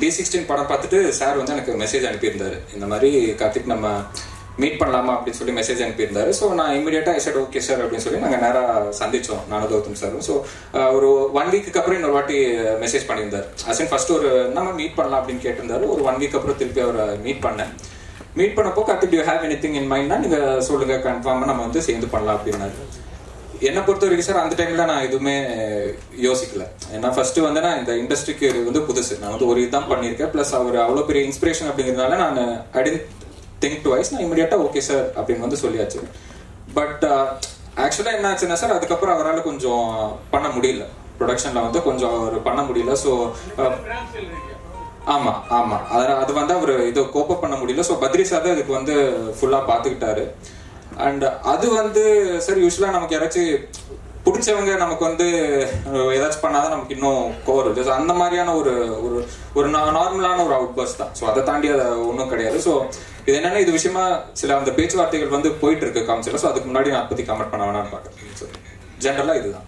D sixteen படம் பார்த்துட்டு sir வந்து எனக்கு மெசேஜ் அனுப்பியிருந்தார். இந்த மாதிரி கார்த்திக் நம்ம மீட் பண்ணலாமா அப்படின்னு சொல்லி மெசேஜ் அனுப்பியிருந்தாரு. ஸோ நான் இமீடியட்டாக ஐ ஓகே சார் அப்படின்னு சொல்லி நாங்கள் நேராக சந்தித்தோம் நானும் கௌதம் சாரும் ஸோ ஒரு ஒன் வீக்கு அப்புறம் இன்னொரு வாட்டி மெசேஜ் பண்ணியிருந்தார். அசன் ஃபர்ஸ்ட் ஒரு நம்ம மீட் பண்ணலாம்? அப்படின்னு கேட்டிருந்தாரு. ஒரு ஒன் வீக் அப்புறம் திருப்பி அவரை மீட் பண்ணேன். மீட் பண்ணப்போ Karthik you have anything in மைண்ட்னா நீங்கள் சொல்லுங்கள் கன்ஃபார்மாக நம்ம வந்து சேர்ந்து பண்ணலாம் அப்படின்னாரு. என்னை பொறுத்த வரைக்கும் சார் அந்த டைம்ல நான் எதுவுமே யோசிக்கல. ஏன்னா ஃபர்ஸ்ட் வந்து நான் இந்த இண்டஸ்ட்ரிக்கு வந்து புதுசு. நான் வந்து ஒரு இதுதான் பண்ணியிருக்கேன். ப்ளஸ் அவர் அவ்வளோ பெரிய இன்ஸ்பிரேஷன் அப்படிங்கிறதுனால நான் ஐ திங்க் டு வைஸ் நான் இமீடியட்டா ஓகே சார் அப்படின்னு வந்து சொல்லியாச்சு. பட் ஆக்சுவலா uh, என்ன ஆச்சுன்னா சார் அதுக்கப்புறம் அவரால் கொஞ்சம் பண்ண முடியல. ப்ரொடக்ஷன்ல வந்து கொஞ்சம் அவர் பண்ண முடியல. ஸோ uh, ஆமா ஆமா. அது அது வந்து அவர் இதை கோப்ப பண்ண முடியல. ஸோ பத்ரி சார் தான் இதுக்கு வந்து ஃபுல்லா பாத்துக்கிட்டாரு. அண்ட் அது வந்து சார் யூஸ்வலா நமக்கு யாராச்சும் பிடிச்சவங்க நமக்கு வந்து ஏதாச்சும் பண்ணாதான் நமக்கு இன்னும் கோர் ஜஸ்ட் அந்த மாதிரியான ஒரு ஒரு ஒரு நார்மலான ஒரு அவுட் பஸ் தான். ஸோ அதை தாண்டி அதை ஒன்றும் கிடையாது. ஸோ இது என்னன்னா இது விஷயமா சில அந்த பேச்சுவார்த்தைகள் வந்து போயிட்டு இருக்கு கவுன்சில ஸோ அதுக்கு முன்னாடி நான் பத்தி கமெண்ட் பண்ண வேணாம்னு பார்க்குறேன் ஸோ ஜென்ரலா இதுதான்.